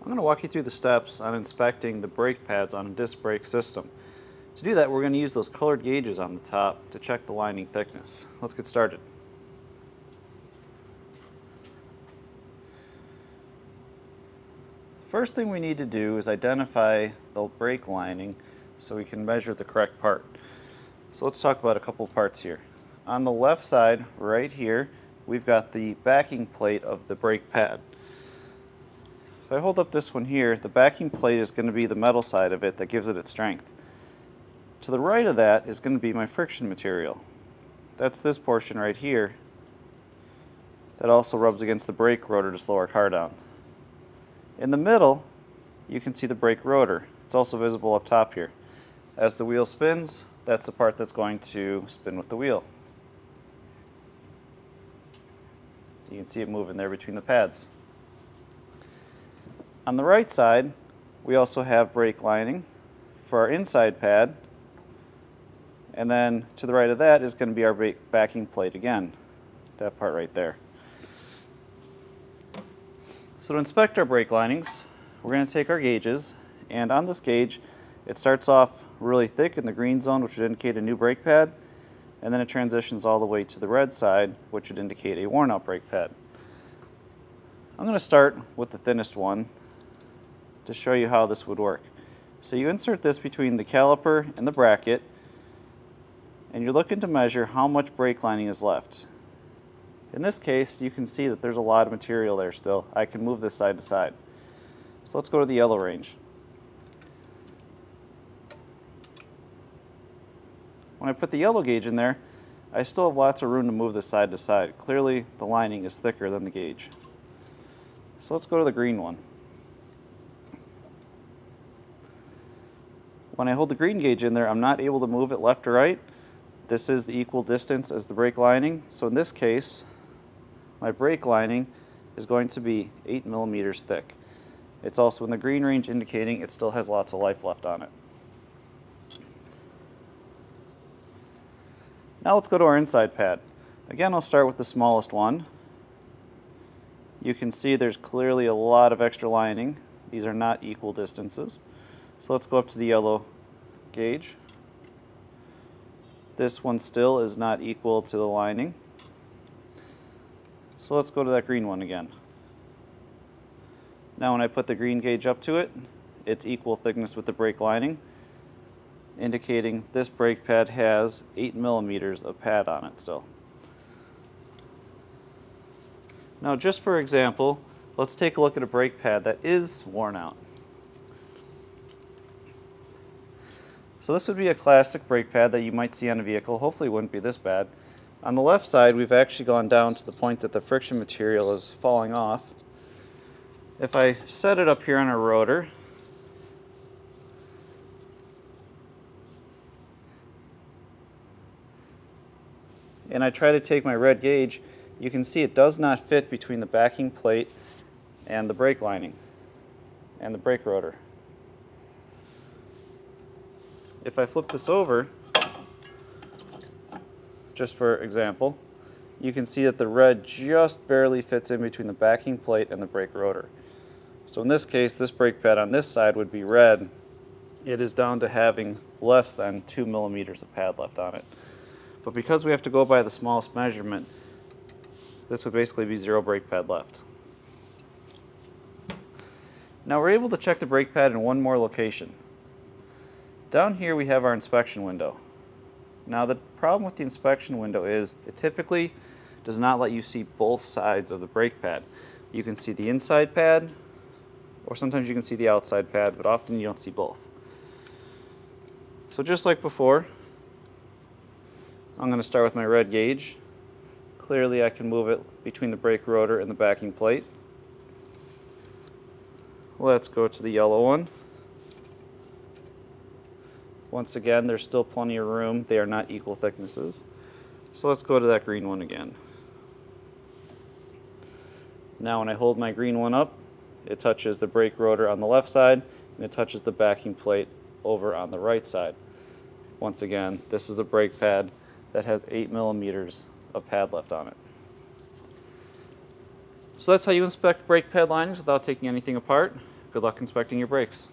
I'm going to walk you through the steps on inspecting the brake pads on a disc brake system. To do that, we're going to use those colored gauges on the top to check the lining thickness. Let's get started. First thing we need to do is identify the brake lining so we can measure the correct part. So let's talk about a couple parts here. On the left side, right here, we've got the backing plate of the brake pad. If I hold up this one here, the backing plate is going to be the metal side of it that gives it its strength. To the right of that is going to be my friction material. That's this portion right here that also rubs against the brake rotor to slow our car down. In the middle, you can see the brake rotor. It's also visible up top here. As the wheel spins, that's the part that's going to spin with the wheel. You can see it moving there between the pads. On the right side, we also have brake lining for our inside pad. And then to the right of that is going to be our backing plate again, that part right there. So to inspect our brake linings, we're going to take our gauges, and on this gauge, it starts off really thick in the green zone, which would indicate a new brake pad, and then it transitions all the way to the red side, which would indicate a worn out brake pad. I'm going to start with the thinnest one to show you how this would work. So you insert this between the caliper and the bracket, and you're looking to measure how much brake lining is left. In this case, you can see that there's a lot of material there still. I can move this side to side. So let's go to the yellow range. When I put the yellow gauge in there, I still have lots of room to move this side to side. Clearly, the lining is thicker than the gauge. So let's go to the green one. When I hold the green gauge in there, I'm not able to move it left or right. This is the equal distance as the brake lining. So in this case, my brake lining is going to be 8 millimeters thick. It's also in the green range indicating it still has lots of life left on it. Now let's go to our inside pad. Again, I'll start with the smallest one. You can see there's clearly a lot of extra lining. These are not equal distances. So let's go up to the yellow gauge. This one still is not equal to the lining. So let's go to that green one again. Now when I put the green gauge up to it, it's equal thickness with the brake lining, indicating this brake pad has 8 millimeters of pad on it still. Now just for example, let's take a look at a brake pad that is worn out. So this would be a classic brake pad that you might see on a vehicle. Hopefully it wouldn't be this bad. On the left side, we've actually gone down to the point that the friction material is falling off. If I set it up here on a rotor, and I try to take my red gauge, you can see it does not fit between the backing plate and the brake lining and the brake rotor. If I flip this over, just for example, you can see that the red just barely fits in between the backing plate and the brake rotor. So in this case, this brake pad on this side would be red. It is down to having less than two millimeters of pad left on it. But because we have to go by the smallest measurement, this would basically be zero brake pad left. Now we're able to check the brake pad in one more location. Down here we have our inspection window. Now the problem with the inspection window is it typically does not let you see both sides of the brake pad. You can see the inside pad or sometimes you can see the outside pad, but often you don't see both. So just like before, I'm going to start with my red gauge. Clearly I can move it between the brake rotor and the backing plate. Let's go to the yellow one. Once again, there's still plenty of room. They are not equal thicknesses. So let's go to that green one again. Now when I hold my green one up, it touches the brake rotor on the left side and it touches the backing plate over on the right side. Once again, this is a brake pad that has 8 millimeters of pad left on it. So that's how you inspect brake pad linings without taking anything apart. Good luck inspecting your brakes.